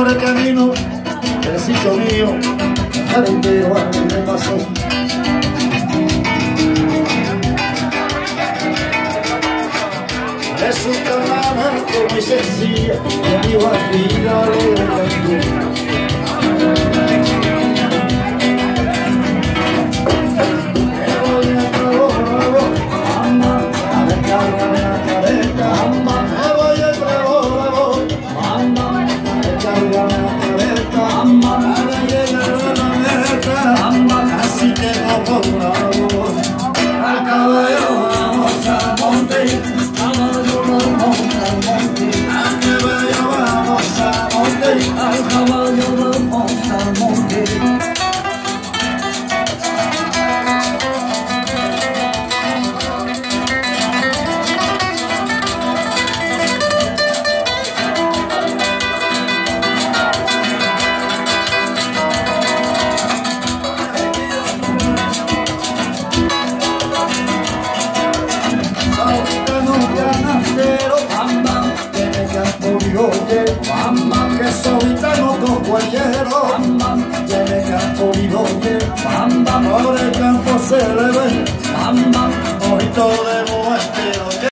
el camino, el sitio mío, al entero a me pasó. Es un carnaval muy sencilla, que le cantó. Así al bamba, que no cojo hierro, bamba, tiene campo bigote, bamba, por el campo se le ve, ojito de muerte,